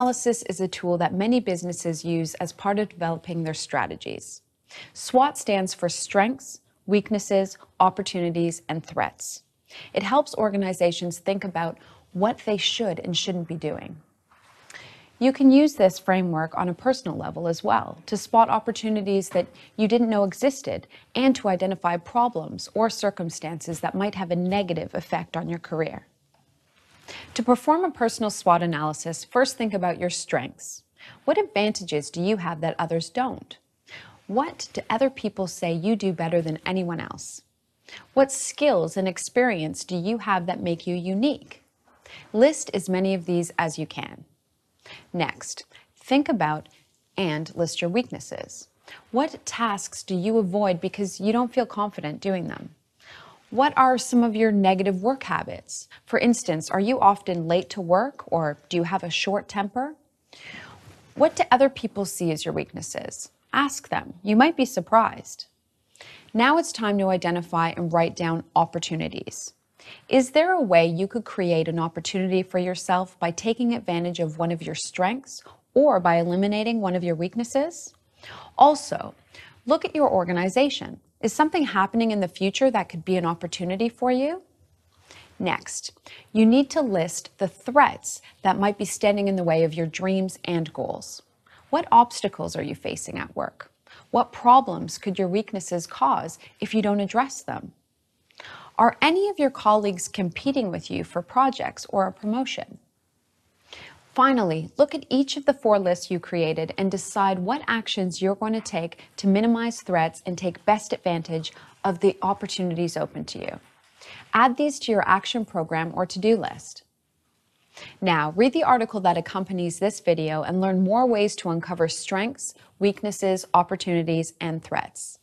Analysis is a tool that many businesses use as part of developing their strategies. SWOT stands for strengths, weaknesses, opportunities, and threats. It helps organizations think about what they should and shouldn't be doing. You can use this framework on a personal level as well to spot opportunities that you didn't know existed and to identify problems or circumstances that might have a negative effect on your career. To perform a personal SWOT analysis, first think about your strengths. What advantages do you have that others don't? What do other people say you do better than anyone else? What skills and experience do you have that make you unique? List as many of these as you can. Next, think about and list your weaknesses. What tasks do you avoid because you don't feel confident doing them? What are some of your negative work habits? For instance, are you often late to work or do you have a short temper? What do other people see as your weaknesses? Ask them. You might be surprised. Now it's time to identify and write down opportunities. Is there a way you could create an opportunity for yourself by taking advantage of one of your strengths or by eliminating one of your weaknesses? Also, look at your organization. Is something happening in the future that could be an opportunity for you? Next, you need to list the threats that might be standing in the way of your dreams and goals. What obstacles are you facing at work? What problems could your weaknesses cause if you don't address them? Are any of your colleagues competing with you for projects or a promotion? Finally, look at each of the four lists you created and decide what actions you're going to take to minimize threats and take best advantage of the opportunities open to you. Add these to your action program or to-do list. Now, read the article that accompanies this video and learn more ways to uncover strengths, weaknesses, opportunities, and threats.